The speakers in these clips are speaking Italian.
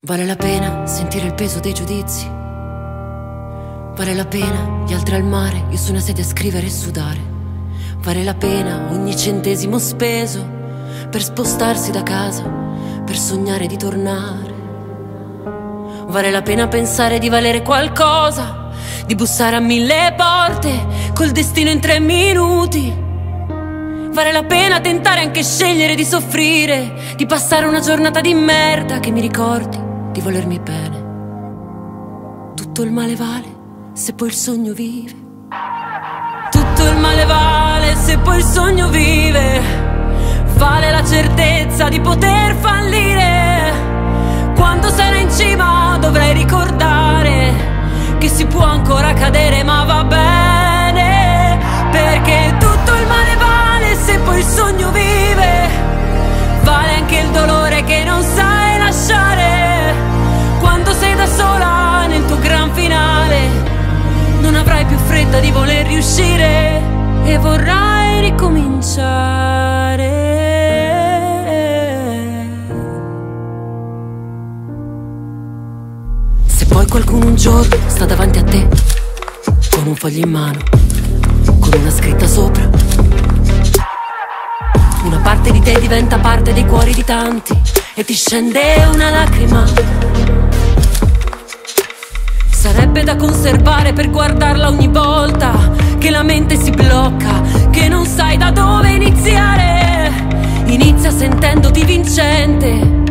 Vale la pena sentire il peso dei giudizi. Vale la pena gli altri al mare, io su una sedia a scrivere e sudare. Vale la pena ogni centesimo speso per spostarsi da casa, per sognare di tornare. Vale la pena pensare di valere qualcosa, di bussare a mille porte col destino in tre minuti. Vale la pena tentare anche scegliere di soffrire, di passare una giornata di merda che mi ricordi di volermi bene. Tutto il male vale se poi il sogno vive. Tutto il male vale se poi il sogno vive. Vale la certezza di poter fallire. Quando sarai in cima dovrai ricordare che si può ancora cadere riuscire e vorrai ricominciare. Se poi qualcuno un giorno sta davanti a te, con un foglio in mano, con una scritta sopra. Una parte di te diventa parte dei cuori di tanti e ti scende una lacrima Sarebbe da conservare per guardarla ogni la mente si blocca, che non sai da dove iniziare. Inizia sentendoti vincente,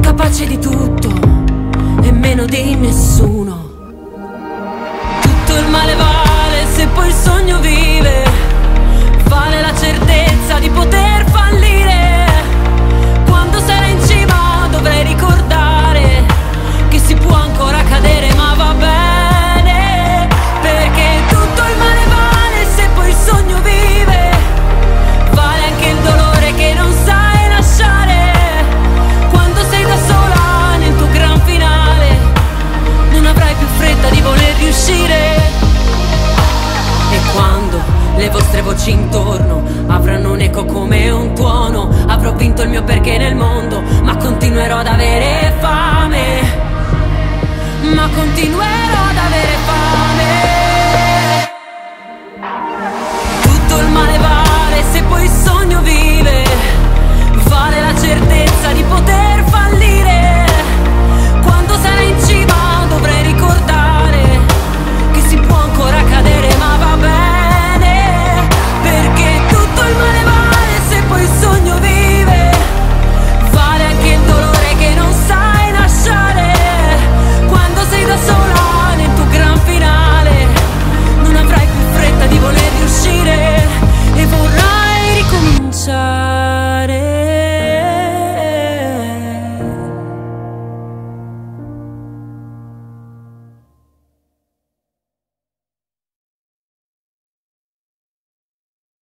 capace di tutto e meno di nessuno. Voci intorno avranno un eco come un tuono Avrò vinto il mio perché nel mondo Ma continuerò ad avere fame ma continuerò ad avere fame.